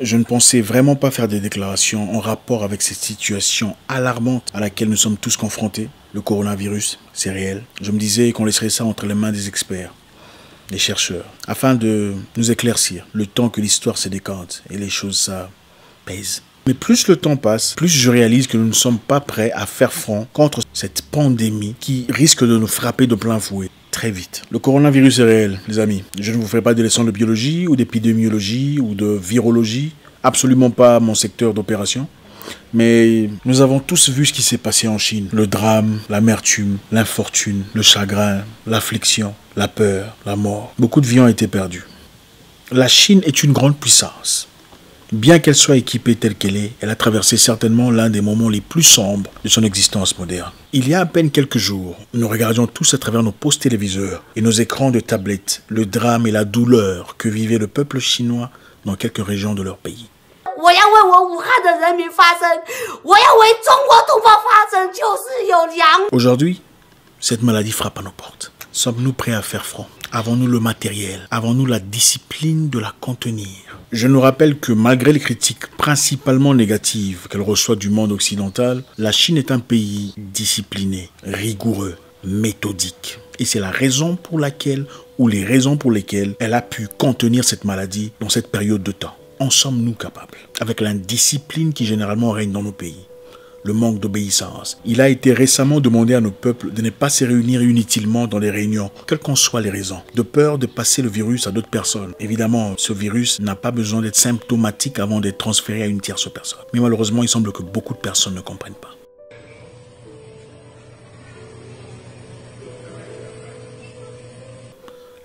Je ne pensais vraiment pas faire des déclarations en rapport avec cette situation alarmante à laquelle nous sommes tous confrontés. Le coronavirus, c'est réel. Je me disais qu'on laisserait ça entre les mains des experts, des chercheurs, afin de nous éclaircir le temps que l'histoire se décante et les choses, ça pèse. Mais plus le temps passe, plus je réalise que nous ne sommes pas prêts à faire front contre cette pandémie qui risque de nous frapper de plein fouet très vite. Le coronavirus est réel, les amis. Je ne vous ferai pas de leçons de biologie ou d'épidémiologie ou de virologie. Absolument pas mon secteur d'opération. Mais nous avons tous vu ce qui s'est passé en Chine. Le drame, l'amertume, l'infortune, le chagrin, l'affliction, la peur, la mort. Beaucoup de vies ont été perdues. La Chine est une grande puissance. Bien qu'elle soit équipée telle qu'elle est, elle a traversé certainement l'un des moments les plus sombres de son existence moderne. Il y a à peine quelques jours, nous regardions tous à travers nos postes téléviseurs et nos écrans de tablettes le drame et la douleur que vivait le peuple chinois dans quelques régions de leur pays. Aujourd'hui, cette maladie frappe à nos portes. Sommes-nous prêts à faire front? Avons-nous le matériel? Avons-nous la discipline de la contenir? Je nous rappelle que malgré les critiques principalement négatives qu'elle reçoit du monde occidental, la Chine est un pays discipliné, rigoureux, méthodique. Et c'est la raison pour laquelle, ou les raisons pour lesquelles, elle a pu contenir cette maladie dans cette période de temps. En sommes-nous capables? Avec l'indiscipline qui généralement règne dans nos pays le manque d'obéissance. Il a été récemment demandé à nos peuples de ne pas se réunir inutilement dans les réunions, quelles qu'en soient les raisons, de peur de passer le virus à d'autres personnes. Évidemment, ce virus n'a pas besoin d'être symptomatique avant d'être transféré à une tierce personne. Mais malheureusement, il semble que beaucoup de personnes ne comprennent pas.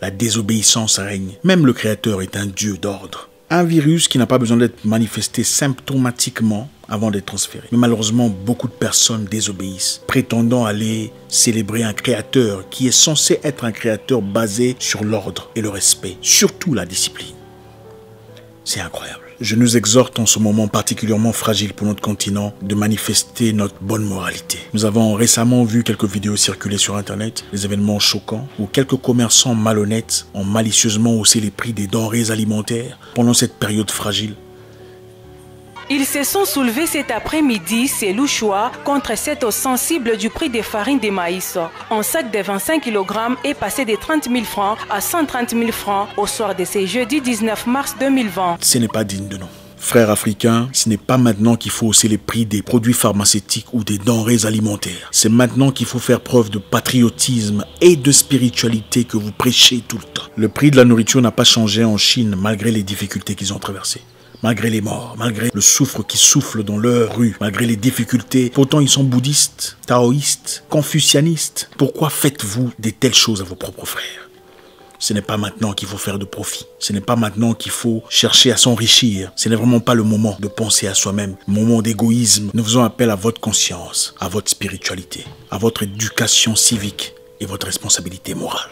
La désobéissance règne. Même le Créateur est un Dieu d'ordre. Un virus qui n'a pas besoin d'être manifesté symptomatiquement avant d'être transféré. Mais malheureusement, beaucoup de personnes désobéissent, prétendant aller célébrer un créateur qui est censé être un créateur basé sur l'ordre et le respect, surtout la discipline. C'est incroyable. Je nous exhorte en ce moment particulièrement fragile pour notre continent de manifester notre bonne moralité. Nous avons récemment vu quelques vidéos circuler sur Internet, des événements choquants où quelques commerçants malhonnêtes ont malicieusement haussé les prix des denrées alimentaires pendant cette période fragile ils se sont soulevés cet après-midi, c'est Louchois, contre cette hausse sensible du prix des farines de maïs. Un sac de 25 kg est passé de 30 000 francs à 130 000 francs au soir de ce jeudi 19 mars 2020. Ce n'est pas digne de nous. Frères africains, ce n'est pas maintenant qu'il faut hausser les prix des produits pharmaceutiques ou des denrées alimentaires. C'est maintenant qu'il faut faire preuve de patriotisme et de spiritualité que vous prêchez tout le temps. Le prix de la nourriture n'a pas changé en Chine malgré les difficultés qu'ils ont traversées malgré les morts, malgré le souffre qui souffle dans leur rue, malgré les difficultés. Pourtant, ils sont bouddhistes, taoïstes, confucianistes. Pourquoi faites-vous de telles choses à vos propres frères? Ce n'est pas maintenant qu'il faut faire de profit. Ce n'est pas maintenant qu'il faut chercher à s'enrichir. Ce n'est vraiment pas le moment de penser à soi-même. Moment d'égoïsme. Nous faisons appel à votre conscience, à votre spiritualité, à votre éducation civique et votre responsabilité morale.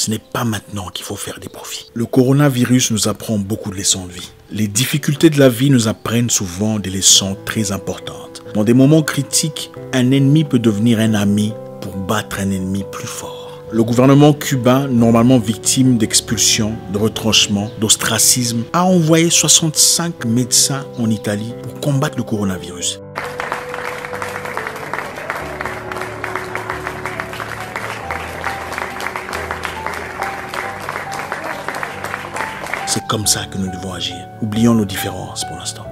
Ce n'est pas maintenant qu'il faut faire des profits. Le coronavirus nous apprend beaucoup de leçons de vie. Les difficultés de la vie nous apprennent souvent des leçons très importantes. Dans des moments critiques, un ennemi peut devenir un ami pour battre un ennemi plus fort. Le gouvernement cubain, normalement victime d'expulsion, de retranchement, d'ostracisme, a envoyé 65 médecins en Italie pour combattre le coronavirus. C'est comme ça que nous devons agir. Oublions nos différences pour l'instant.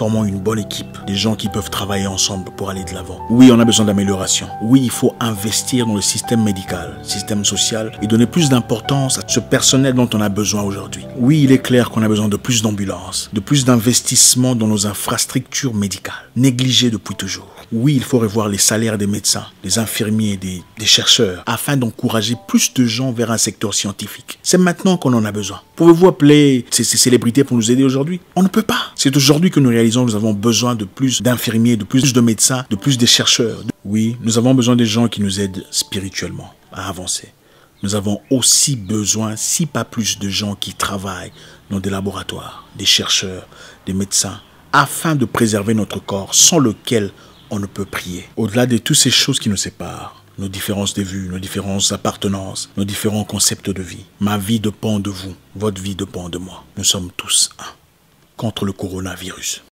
Formons une bonne équipe, des gens qui peuvent travailler ensemble pour aller de l'avant. Oui, on a besoin d'amélioration. Oui, il faut investir dans le système médical, système social et donner plus d'importance à ce personnel dont on a besoin aujourd'hui. Oui, il est clair qu'on a besoin de plus d'ambulances, de plus d'investissements dans nos infrastructures médicales, négligées depuis toujours. Oui, il faut revoir les salaires des médecins, des infirmiers, des, des chercheurs, afin d'encourager plus de gens vers un secteur scientifique. C'est maintenant qu'on en a besoin. Pouvez-vous appeler ces, ces célébrités pour nous aider aujourd'hui? On ne peut pas. C'est aujourd'hui que nous réalisons nous avons besoin de plus d'infirmiers, de plus de médecins, de plus de chercheurs. Oui, nous avons besoin des gens qui nous aident spirituellement à avancer. Nous avons aussi besoin, si pas plus, de gens qui travaillent dans des laboratoires, des chercheurs, des médecins, afin de préserver notre corps sans lequel on ne peut prier. Au-delà de toutes ces choses qui nous séparent, nos différences de vue, nos différentes appartenances, nos différents concepts de vie, ma vie dépend de vous, votre vie dépend de moi. Nous sommes tous un. contre le coronavirus.